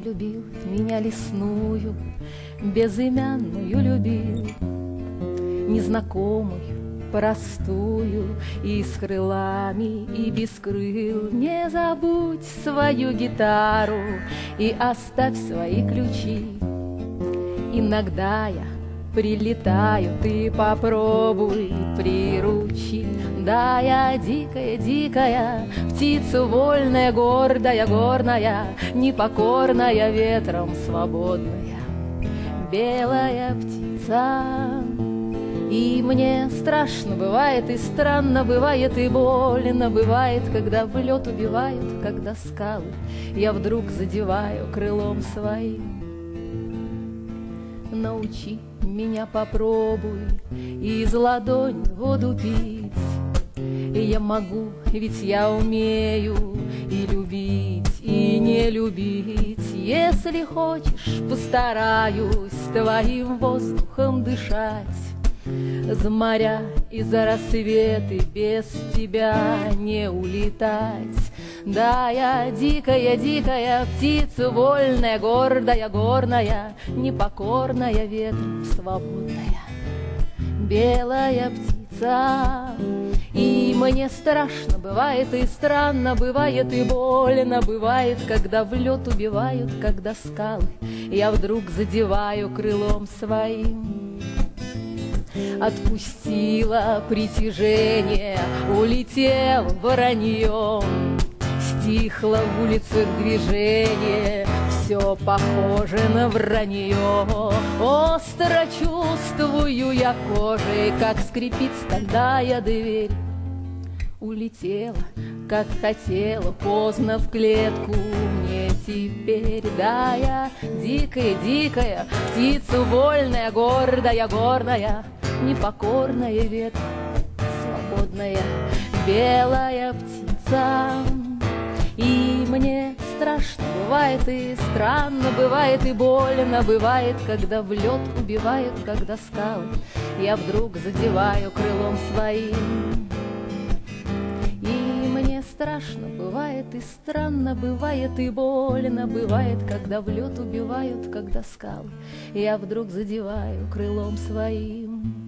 любил меня лесную, Безымянную любил, Незнакомую, простую, И с крылами, и без крыл. Не забудь свою гитару И оставь свои ключи. Иногда я прилетаю, ты попробуй приручи. Да, я дикая, дикая, птица вольная, гордая, горная, непокорная, ветром свободная, белая птица. И мне страшно бывает, и странно бывает, и больно бывает, когда в лед убивают, когда скалы я вдруг задеваю крылом своим. Научи меня попробуй из ладонь воду пить. И я могу, ведь я умею и любить, и не любить. Если хочешь, постараюсь твоим воздухом дышать. За моря и за рассветы без тебя не улетать. Да, я дикая, дикая птица, вольная, гордая, горная, непокорная ветром, свободная, белая птица. И мне страшно бывает и странно бывает и больно бывает, когда в лед убивают, когда скалы я вдруг задеваю крылом своим. Отпустила притяжение, улетел вороньем. Стихло в улицах движение, все похоже на вранье. Остро чувствую я кожей, как скрипит стальная дверь. Улетела, как хотела, поздно в клетку мне теперь. Да, я дикая, дикая, птица вольная, гордая, горная, непокорная ветка, свободная белая птица. Бывает и странно бывает и больно бывает, когда в лед убивают, когда скалы я вдруг задеваю крылом своим. И мне страшно бывает и странно бывает и больно бывает, когда в лед убивают, когда скалы я вдруг задеваю крылом своим.